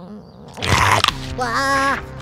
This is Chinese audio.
嗯哇。